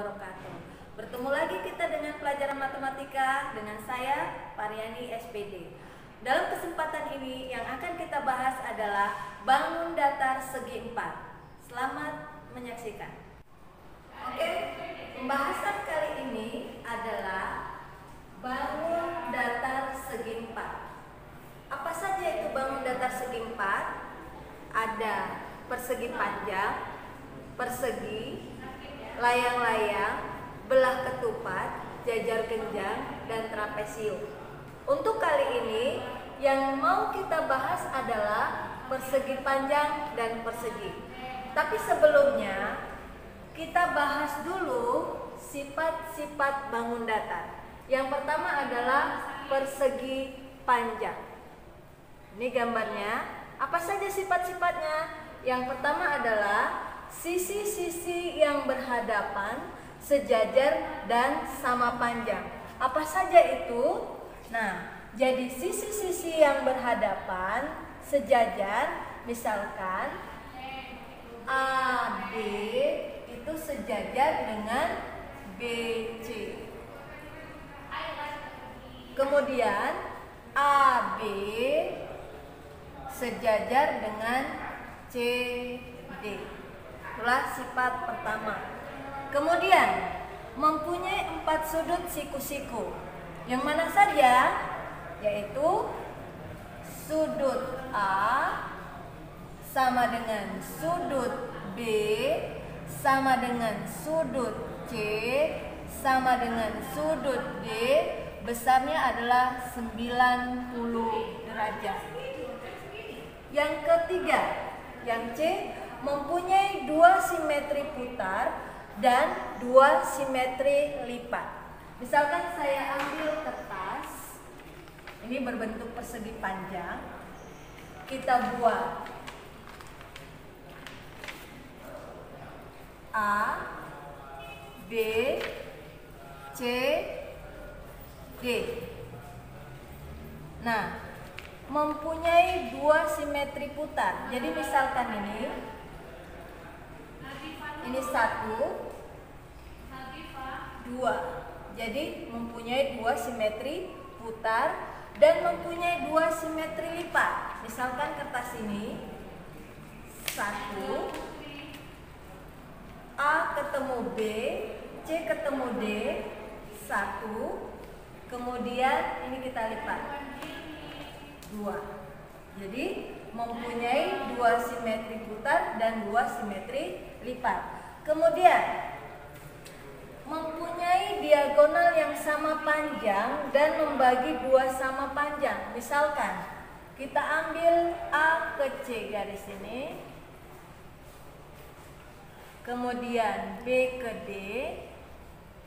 wabarakatuh. Bertemu lagi kita dengan pelajaran matematika dengan saya Pariani SPD. Dalam kesempatan ini yang akan kita bahas adalah bangun datar segi empat. Selamat menyaksikan. Oke, pembahasan kali ini adalah bangun datar segi empat. Apa saja itu bangun datar segi empat? Ada persegi panjang, persegi, layang-layang, belah ketupat, jajar genjang, dan trapesium. Untuk kali ini, yang mau kita bahas adalah persegi panjang dan persegi. Tapi sebelumnya, kita bahas dulu sifat-sifat bangun datar. Yang pertama adalah persegi panjang. Ini gambarnya. Apa saja sifat-sifatnya? Yang pertama adalah sisi-sisi yang berhadapan, sejajar dan sama panjang. Apa saja itu? Nah, jadi sisi-sisi yang berhadapan, sejajar, misalkan AB itu sejajar dengan BC. Kemudian AB sejajar dengan CD. Itulah sifat pertama. Kemudian mempunyai empat sudut siku-siku. Yang mana saja? Yaitu sudut A sama dengan sudut B sama dengan sudut C sama dengan sudut D besarnya adalah 90 derajat. Yang ketiga, yang C mempunyai dua simetri putar dan dua simetri lipat. Misalkan saya ambil kertas, ini berbentuk persegi panjang, kita buat A, B, C, D. Nah, mempunyai dua simetri putar. Jadi misalkan ini ini satu, dua. Jadi mempunyai dua simetri putar dan mempunyai dua simetri lipat. Misalkan kertas ini satu, A ketemu B, C ketemu D, satu, kemudian ini kita lipat dua. Jadi mempunyai dua simetri putar dan dua simetri lipat. Kemudian mempunyai diagonal yang sama panjang dan membagi dua sama panjang. Misalkan kita ambil A ke C garis ini. Kemudian B ke D.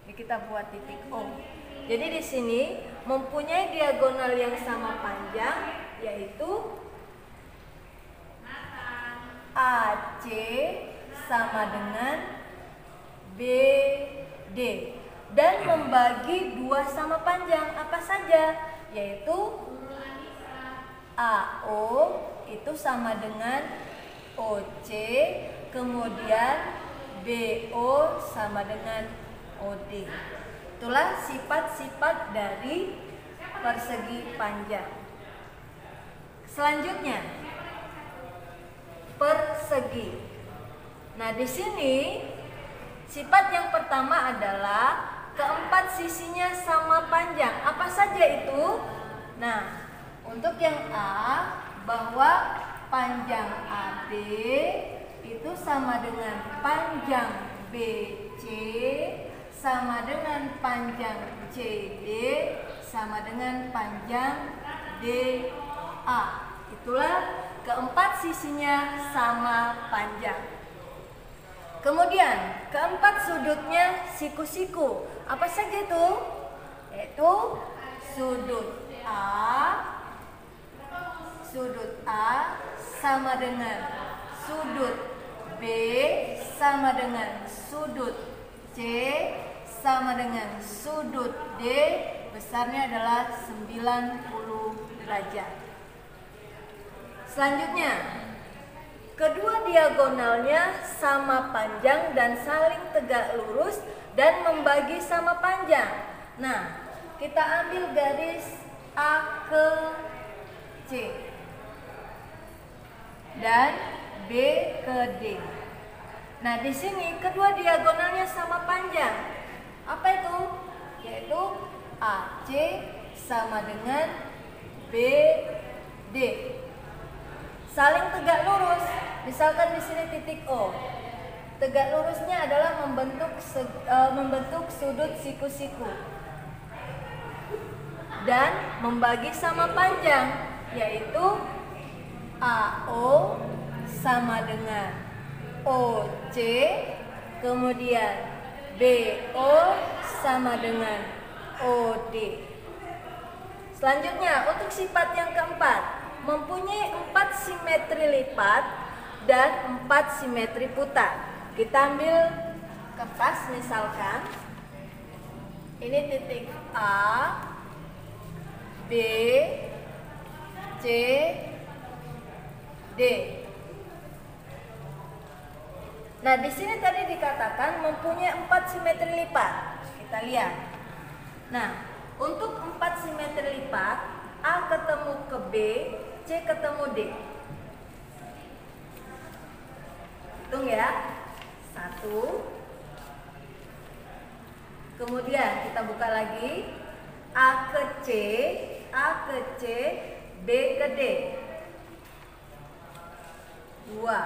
Ini kita buat titik O. Jadi di sini mempunyai diagonal yang sama panjang yaitu AC sama dengan BD dan membagi dua sama panjang. Apa saja? Yaitu AO itu sama dengan OC kemudian BO sama dengan OD itulah sifat-sifat dari persegi panjang. Selanjutnya persegi. Nah, di sini sifat yang pertama adalah keempat sisinya sama panjang. Apa saja itu? Nah, untuk yang A bahwa panjang AB itu sama dengan panjang BC sama dengan panjang CD sama dengan panjang DA. Itulah keempat sisinya sama panjang. Kemudian keempat sudutnya siku-siku. Apa saja itu? Yaitu sudut A, sudut A sama dengan sudut B sama dengan sudut C sama dengan sudut D besarnya adalah 90 derajat. Selanjutnya, kedua diagonalnya sama panjang dan saling tegak lurus dan membagi sama panjang. Nah, kita ambil garis A ke C dan B ke D. Nah, di sini kedua diagonalnya sama panjang. Apa itu? Yaitu AC sama dengan BD. Saling tegak lurus. Misalkan di sini titik O. Tegak lurusnya adalah membentuk uh, membentuk sudut siku-siku dan membagi sama panjang yaitu AO sama dengan OC kemudian BO sama dengan OD selanjutnya untuk sifat yang keempat mempunyai empat simetri lipat dan empat simetri putar kita ambil kertas misalkan ini titik A B C D. Nah, di sini tadi dikatakan mempunyai empat simetri lipat. Kita lihat. Nah, untuk empat simetri lipat, A ketemu ke B, ketemu D. Hitung ya. Satu. Kemudian kita buka lagi. A ke C, A ke C, B ke D dua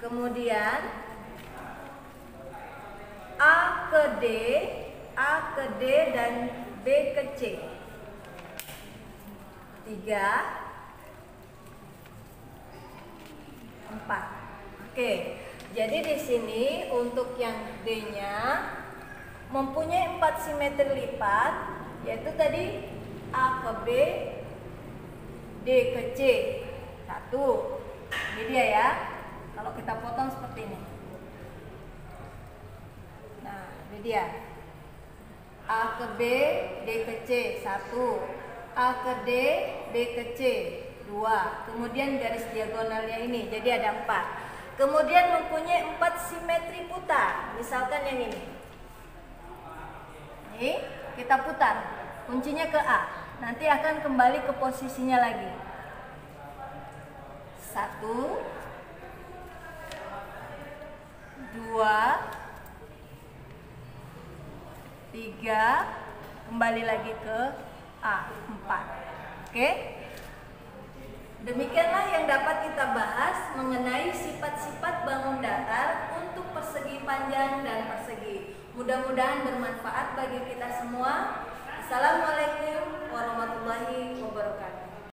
kemudian A ke D A ke D dan B ke C tiga. Empat. Oke. Jadi di sini untuk yang D nya mempunyai empat simetri lipat yaitu tadi A ke B D ke C. Satu. Ini dia ya. Kalau kita potong seperti ini. Nah ini dia. A ke B D ke C. Satu A ke D D ke C dua. Kemudian garis diagonalnya ini jadi ada empat. Kemudian mempunyai empat simetri putar. Misalkan yang ini. Ini kita putar. Kuncinya ke A. Nanti akan kembali ke posisinya lagi. Satu. Dua. Tiga. Kembali lagi ke A4. Oke? Demikianlah yang dapat kita bahas mengenai sifat-sifat bangun datar untuk persegi panjang dan persegi. Mudah-mudahan bermanfaat bagi kita semua. Assalamualaikum warahmatullahi wabarakatuh.